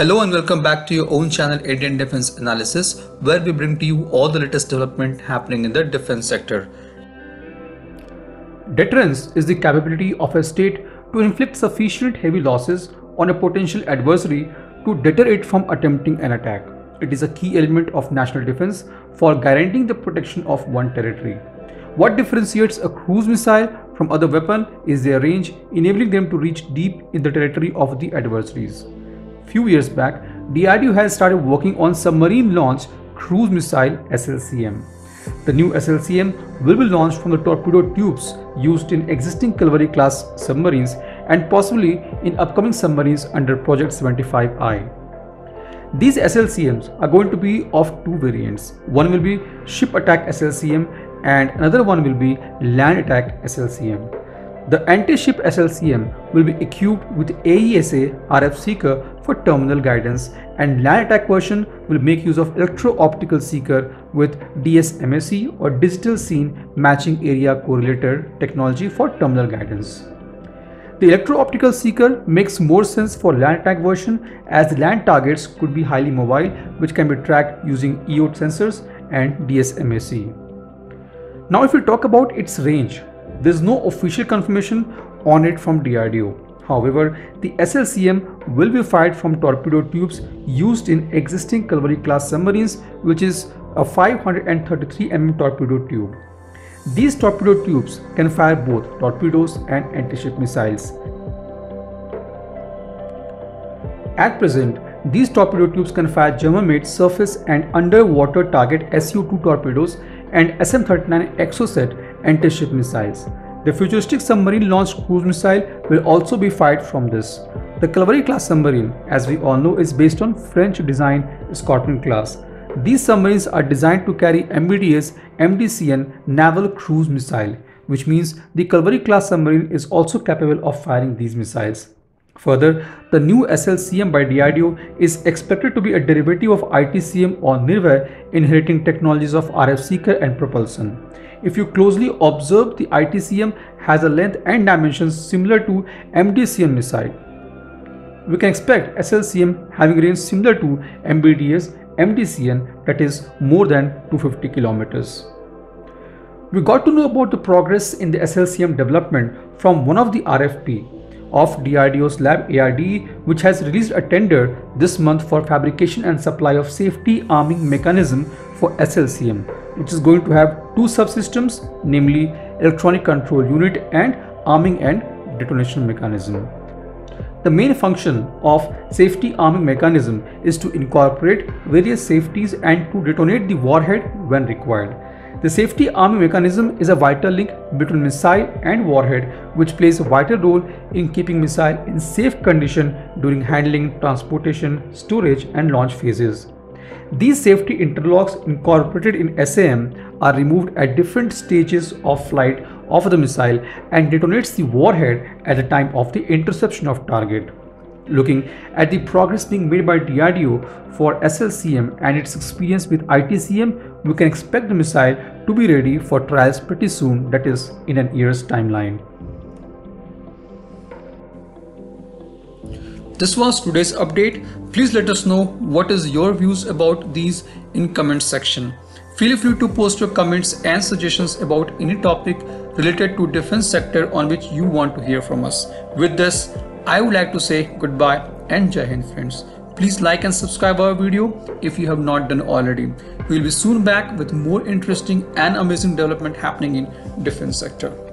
Hello and welcome back to your own channel Indian Defense Analysis where we bring to you all the latest development happening in the defense sector. Deterrence is the capability of a state to inflict sufficient heavy losses on a potential adversary to deter it from attempting an attack. It is a key element of national defense for guaranteeing the protection of one territory. What differentiates a cruise missile from other weapon is their range, enabling them to reach deep in the territory of the adversaries few years back, DRDO has started working on submarine launched cruise missile SLCM. The new SLCM will be launched from the torpedo tubes used in existing Kalvari class submarines and possibly in upcoming submarines under Project 75I. These SLCMs are going to be of two variants. One will be ship attack SLCM and another one will be land attack SLCM. The anti-ship SLCM will be equipped with AESA RF seeker for terminal guidance and land attack version will make use of electro-optical seeker with DSMAC or digital scene matching area correlator technology for terminal guidance. The electro-optical seeker makes more sense for land attack version as the land targets could be highly mobile which can be tracked using EOT sensors and DSMAC. Now if we talk about its range, there is no official confirmation on it from DRDO. However, the SLCM will be fired from torpedo tubes used in existing Kalvari class submarines which is a 533 mm torpedo tube. These torpedo tubes can fire both torpedoes and anti-ship missiles. At present, these torpedo tubes can fire German-made surface and underwater target SUT torpedoes and SM-39 Exocet anti-ship missiles. The futuristic submarine-launched cruise missile will also be fired from this. The Kalvari class submarine, as we all know, is based on French design Scorpène class. These submarines are designed to carry MBDA's MDCN naval cruise missile, which means the Kalvari class submarine is also capable of firing these missiles. Further, the new SLCM by DRDO is expected to be a derivative of ITCM or Nirbhay inheriting technologies of RF seeker and propulsion. If you closely observe, the ITCM has a length and dimensions similar to MDCN missile. We can expect SLCM having range similar to MBDA MDCN that is more than 250 kilometers. We got to know about the progress in the SLCM development from one of the RFP of DRDO's Lab ARDE which has released a tender this month for fabrication and supply of safety arming mechanism for SLCM which is going to have two subsystems namely electronic control unit and arming and detonation mechanism. The main function of safety arming mechanism is to incorporate various safeties and to detonate the warhead when required. The safety arming mechanism is a vital link between missile and warhead which plays a vital role in keeping missile in safe condition during handling, transportation, storage and launch phases. These safety interlocks incorporated in SAM are removed at different stages of flight of the missile and detonates the warhead at the time of the interception of target. Looking at the progress being made by DRDO for SLCM and its experience with ITCM, we can expect the missile to be ready for trials pretty soon, that is, in an year's timeline. This was today's update. Please let us know what is your views about these in comment section. Feel free to post your comments and suggestions about any topic related to defense sector on which you want to hear from us. With this, I would like to say goodbye and Jai Hind friends. Please like and subscribe our video if you have not done already. We will be soon back with more interesting and amazing development happening in defense sector.